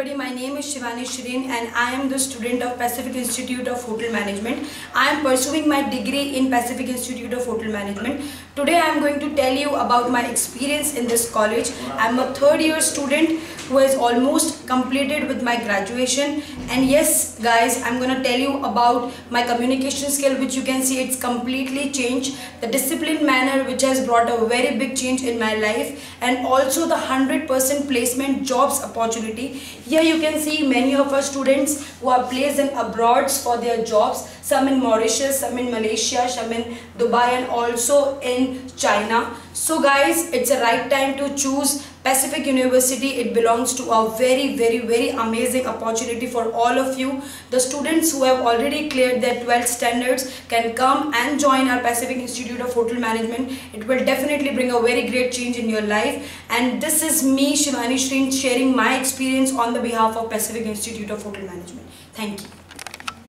everybody. My name is Shivani Shireen and I am the student of Pacific Institute of Hotel Management. I am pursuing my degree in Pacific Institute of Hotel Management. Today I am going to tell you about my experience in this college. I am a third year student who has almost completed with my graduation and yes guys I'm going to tell you about my communication skill which you can see it's completely changed. The discipline manner which has brought a very big change in my life and also the 100% placement jobs opportunity. Here you can see many of our students who are placed in abroad for their jobs. Some in Mauritius, some in Malaysia, some in Dubai and also in China. So guys, it's a right time to choose Pacific University. It belongs to a very, very, very amazing opportunity for all of you. The students who have already cleared their 12th standards can come and join our Pacific Institute of Hotel Management. It will definitely bring a very great change in your life. And this is me, Shivani Shreen, sharing my experience on the behalf of Pacific Institute of Hotel Management. Thank you.